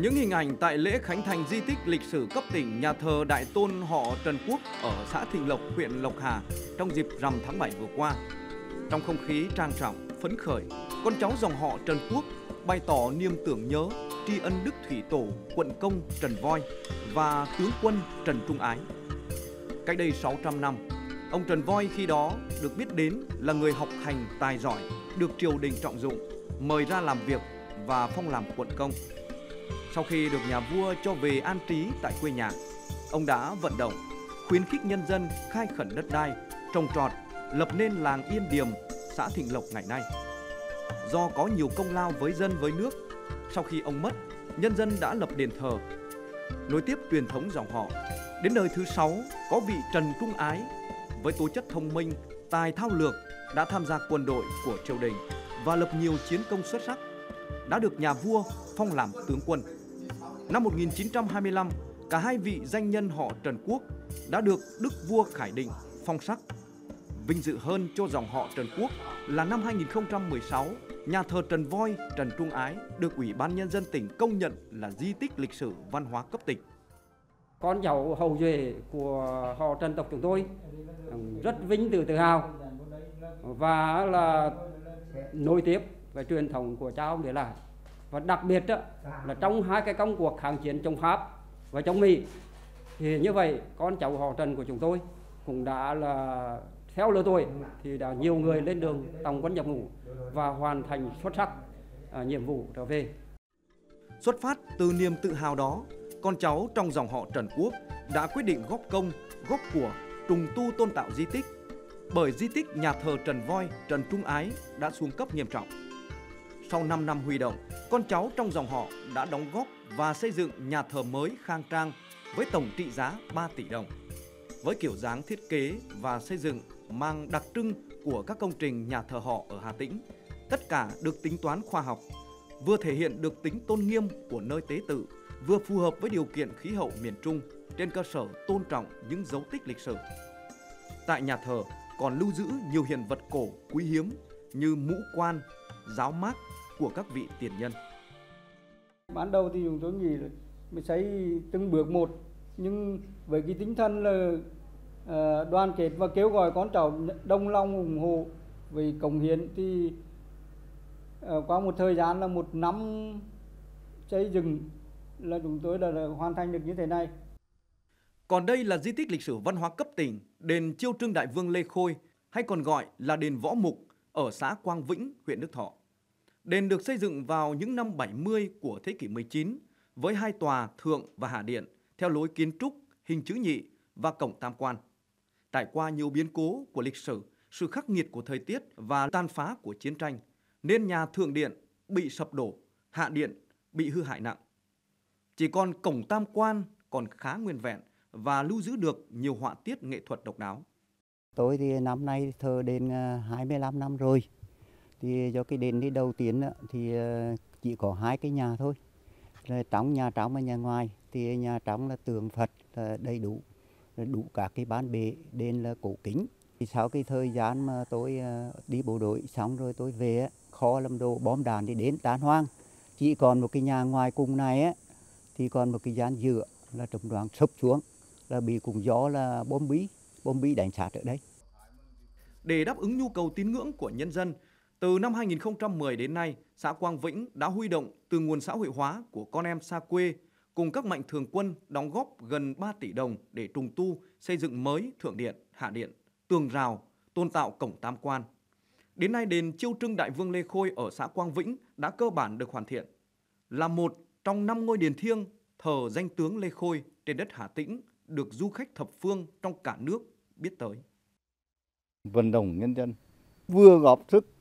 Những hình ảnh tại lễ khánh thành di tích lịch sử cấp tỉnh nhà thờ Đại Tôn họ Trần Quốc ở xã Thịnh Lộc, huyện Lộc Hà trong dịp rằm tháng 7 vừa qua. Trong không khí trang trọng, phấn khởi, con cháu dòng họ Trần Quốc bày tỏ niềm tưởng nhớ tri ân Đức Thủy Tổ, quận công Trần Voi và tướng quân Trần Trung Ái. Cách đây 600 năm, ông Trần Voi khi đó được biết đến là người học hành tài giỏi, được triều đình trọng dụng, mời ra làm việc và phong làm quận công. Sau khi được nhà vua cho về an trí tại quê nhà, ông đã vận động, khuyến khích nhân dân khai khẩn đất đai, trồng trọt, lập nên làng Yên Điềm, xã Thịnh Lộc ngày nay. Do có nhiều công lao với dân với nước, sau khi ông mất, nhân dân đã lập đền thờ. Nối tiếp truyền thống dòng họ, đến đời thứ sáu có vị Trần Trung Ái với tố chất thông minh, tài thao lược đã tham gia quân đội của triều đình và lập nhiều chiến công xuất sắc, đã được nhà vua phong làm tướng quân. Năm 1925, cả hai vị danh nhân họ Trần Quốc đã được Đức vua Khải Định phong sắc. Vinh dự hơn cho dòng họ Trần Quốc là năm 2016, nhà thờ Trần Voi, Trần Trung Ái được Ủy ban Nhân dân tỉnh công nhận là di tích lịch sử văn hóa cấp tỉnh. Con cháu hậu duệ của họ Trần tộc chúng tôi rất vinh dự tự hào và là nối tiếp về truyền thống của cha ông để lại và đặc biệt đó, là trong hai cái công cuộc kháng chiến chống Pháp và chống Mỹ thì như vậy con cháu họ Trần của chúng tôi cũng đã là theo lứa tuổi thì đã nhiều người lên đường tòng quân nhập ngũ và hoàn thành xuất sắc à, nhiệm vụ trở về. Xuất phát từ niềm tự hào đó, con cháu trong dòng họ Trần Quốc đã quyết định góp công, góp của trùng tu tôn tạo di tích. Bởi di tích nhà thờ Trần Voi, Trần Trung Ái đã xuống cấp nghiêm trọng. Sau 5 năm huy động, con cháu trong dòng họ đã đóng góp và xây dựng nhà thờ mới khang trang với tổng trị giá 3 tỷ đồng. Với kiểu dáng thiết kế và xây dựng mang đặc trưng của các công trình nhà thờ họ ở Hà Tĩnh, tất cả được tính toán khoa học, vừa thể hiện được tính tôn nghiêm của nơi tế tự, vừa phù hợp với điều kiện khí hậu miền Trung trên cơ sở tôn trọng những dấu tích lịch sử. Tại nhà thờ còn lưu giữ nhiều hiện vật cổ quý hiếm như mũ quan, giáo mác của các vị tiền nhân. Ban đầu thì chúng tôi nghĩ là mình xây từng bước một nhưng với cái tinh thần là uh, đoàn kết và kêu gọi con cháu đông lòng ủng hộ vì cống hiến thì uh, qua một thời gian là một năm xây dựng là chúng tôi đã, đã hoàn thành được như thế này. Còn đây là di tích lịch sử văn hóa cấp tỉnh, đền Chiêu Trưng Đại Vương Lê Khôi hay còn gọi là đền Võ Mục ở xã Quang Vĩnh, huyện Đức Thọ. Đền được xây dựng vào những năm 70 của thế kỷ 19 với hai tòa thượng và hạ điện theo lối kiến trúc hình chữ nhị và cổng tam quan. Trải qua nhiều biến cố của lịch sử, sự khắc nghiệt của thời tiết và tan phá của chiến tranh, nên nhà thượng điện bị sập đổ, hạ điện bị hư hại nặng. Chỉ còn cổng tam quan còn khá nguyên vẹn và lưu giữ được nhiều họa tiết nghệ thuật độc đáo. Tôi thì năm nay thờ đền ờ, 25 năm rồi. Thì do cái đền đi đầu tiên thì ờ, chỉ có hai cái nhà thôi. Trong nhà trong và nhà ngoài. Thì nhà trong là tường Phật là đầy đủ đủ cả cái bán bệ, đền là cổ kính. Thì sau cái thời gian mà tôi ờ, đi bộ đội xong rồi tôi về kho làm đồ, bom đạn thì đến tán hoang. Chỉ còn một cái nhà ngoài cùng này á, thì còn một cái gian dựa là trồng đoàn sụp xuống, là bị cùng gió là bom bí bom bí đánh sát ở đây. Để đáp ứng nhu cầu tín ngưỡng của nhân dân từ năm 2010 đến nay, xã Quang Vĩnh đã huy động từ nguồn xã hội hóa của con em xa quê cùng các mạnh thường quân đóng góp gần 3 tỷ đồng để trùng tu, xây dựng mới thượng điện, hạ điện, tường rào, tôn tạo cổng tam quan. Đến nay đền Chiêu Trưng Đại Vương Lê Khôi ở xã Quang Vĩnh đã cơ bản được hoàn thiện. Là một trong năm ngôi đền thiêng thờ danh tướng Lê Khôi trên đất Hà Tĩnh được du khách thập phương trong cả nước biết tới. Vận động nhân dân vừa góp sức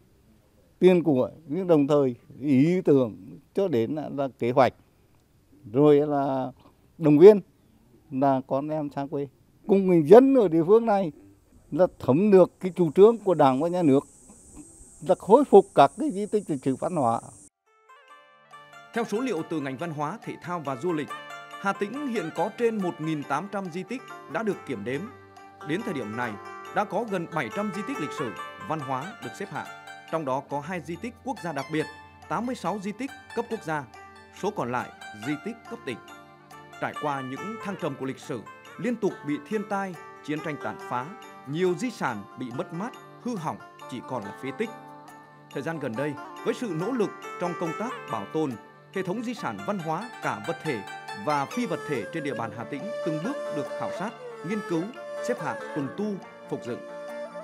tiền của nhưng đồng thời ý tưởng cho đến là, là kế hoạch rồi là đồng viên là con em xa quê cùng người dân ở địa phương này là thấm được cái chủ trương của đảng và nhà nước là khôi phục các cái di tích lịch sử văn hóa. Theo số liệu từ ngành văn hóa, thể thao và du lịch, Hà Tĩnh hiện có trên 1.800 di tích đã được kiểm đếm. Đến thời điểm này, đã có gần 700 di tích lịch sử, văn hóa được xếp hạng. Trong đó có hai di tích quốc gia đặc biệt, 86 di tích cấp quốc gia số còn lại di tích cấp tỉnh. Trải qua những thăng trầm của lịch sử, liên tục bị thiên tai, chiến tranh tàn phá, nhiều di sản bị mất mát, hư hỏng chỉ còn là phế tích. Thời gian gần đây, với sự nỗ lực trong công tác bảo tồn, hệ thống di sản văn hóa cả vật thể và phi vật thể trên địa bàn Hà Tĩnh từng bước được khảo sát, nghiên cứu, xếp hạng, tuần tu, phục dựng.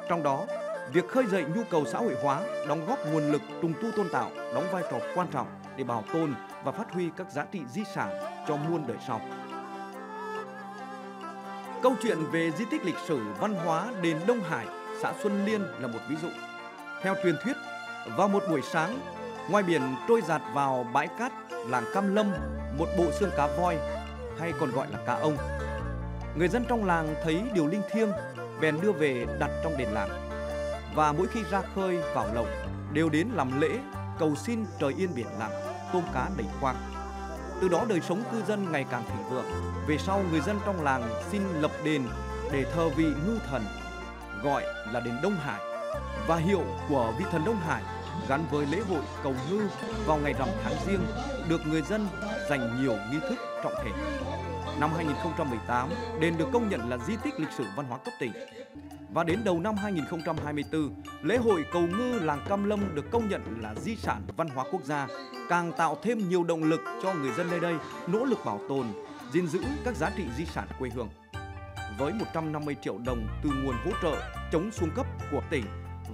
Trong đó, việc khơi dậy nhu cầu xã hội hóa, đóng góp nguồn lực trùng tu tôn tạo đóng vai trò quan trọng để bảo tồn và phát huy các giá trị di sản cho muôn đời sau. Câu chuyện về di tích lịch sử văn hóa đền Đông Hải, xã Xuân Liên là một ví dụ. Theo truyền thuyết, vào một buổi sáng, ngoài biển trôi giạt vào bãi cát làng Cam Lâm một bộ xương cá voi hay còn gọi là cá ông. Người dân trong làng thấy điều linh thiêng bèn đưa về đặt trong đền làng. Và mỗi khi ra khơi vào lồng đều đến làm lễ cầu xin trời yên biển lặng, tôm cá đầy khoang. Từ đó đời sống cư dân ngày càng thịnh vượng. Về sau người dân trong làng xin lập đền để thờ vị ngư thần gọi là đền Đông Hải và hiệu của vị thần Đông Hải gắn với lễ hội cầu ngư vào ngày rằm tháng riêng được người dân dành nhiều nghi thức trọng thể. Năm 2018, đền được công nhận là di tích lịch sử văn hóa cấp tỉnh. Và đến đầu năm 2024, lễ hội cầu ngư làng Cam Lâm được công nhận là di sản văn hóa quốc gia, càng tạo thêm nhiều động lực cho người dân nơi đây nỗ lực bảo tồn, gìn giữ các giá trị di sản quê hương. Với 150 triệu đồng từ nguồn hỗ trợ chống xuống cấp của tỉnh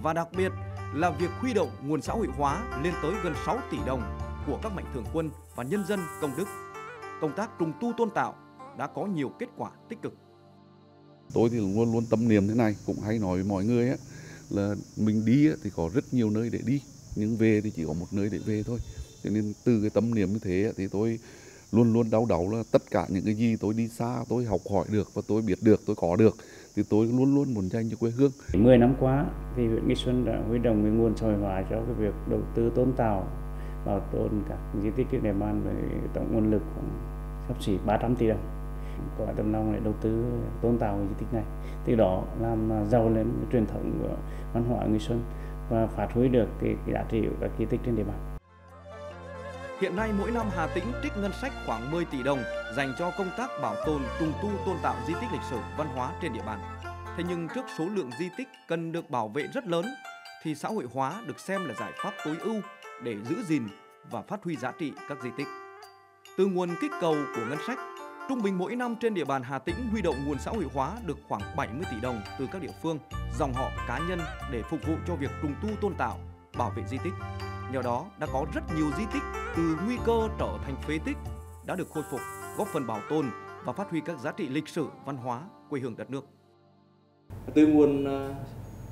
và đặc biệt là việc huy động nguồn xã hội hóa lên tới gần 6 tỷ đồng của các mạnh thường quân và nhân dân công đức. Công tác trùng tu tôn tạo đã có nhiều kết quả tích cực. Tôi thì luôn luôn tâm niệm thế này, cũng hay nói với mọi người á, là mình đi thì có rất nhiều nơi để đi, nhưng về thì chỉ có một nơi để về thôi. Cho nên từ cái tâm niệm như thế thì tôi luôn luôn đau đầu là tất cả những cái gì tôi đi xa tôi học hỏi được và tôi biết được tôi có được thì tôi luôn luôn muốn dành cho quê hương. 10 năm qua thì huyện Nghi Xuân đã huy động cái nguồn xã hội hóa cho cái việc đầu tư tôn tạo bảo tồn các di tích trên địa bàn với tổng nguồn lực khoảng sắp xỉ 300 tỷ đồng có tầm lòng để đầu tư tôn tạo di tích này từ đó làm à, giàu lên cái truyền thống của văn hóa người Xuân và phát huy được cái, cái giá trị của các di tích trên địa bàn. Hiện nay mỗi năm Hà Tĩnh trích ngân sách khoảng 10 tỷ đồng dành cho công tác bảo tồn, trùng tu, tôn tạo di tích lịch sử, văn hóa trên địa bàn. Thế nhưng trước số lượng di tích cần được bảo vệ rất lớn thì xã hội hóa được xem là giải pháp tối ưu để giữ gìn và phát huy giá trị các di tích. Từ nguồn kích cầu của ngân sách, trung bình mỗi năm trên địa bàn Hà Tĩnh huy động nguồn xã hội hóa được khoảng 70 tỷ đồng từ các địa phương, dòng họ cá nhân để phục vụ cho việc trùng tu tôn tạo, bảo vệ di tích. Nhờ đó đã có rất nhiều di tích từ nguy cơ trở thành phế tích đã được khôi phục, góp phần bảo tồn và phát huy các giá trị lịch sử, văn hóa quê hương đất nước. Từ nguồn à,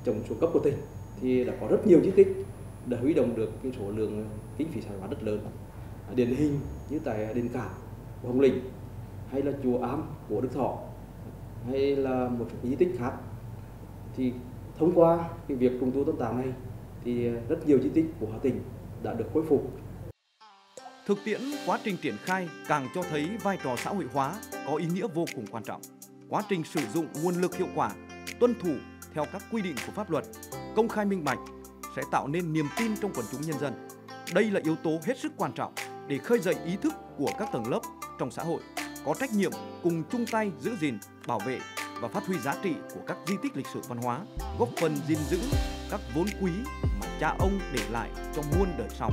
trồng xuống cấp của tỉnh thì đã có rất nhiều di tích đã huy động được cái số lượng kinh phí sản hóa rất lớn. Điển hình như tại đền Cảng Hồng Lĩnh hay là chùa Ám của Đức Thọ hay là một di tích khác thì thông qua cái việc trùng tu tôn tạo này thì rất nhiều di tích của Hà Tĩnh đã được khôi phục. Thực tiễn quá trình triển khai càng cho thấy vai trò xã hội hóa có ý nghĩa vô cùng quan trọng. Quá trình sử dụng nguồn lực hiệu quả, tuân thủ theo các quy định của pháp luật, công khai minh bạch sẽ tạo nên niềm tin trong quần chúng nhân dân. Đây là yếu tố hết sức quan trọng để khơi dậy ý thức của các tầng lớp trong xã hội có trách nhiệm cùng chung tay giữ gìn, bảo vệ và phát huy giá trị của các di tích lịch sử văn hóa, góp phần gìn giữ các vốn quý mà cha ông để lại cho muôn đời sau.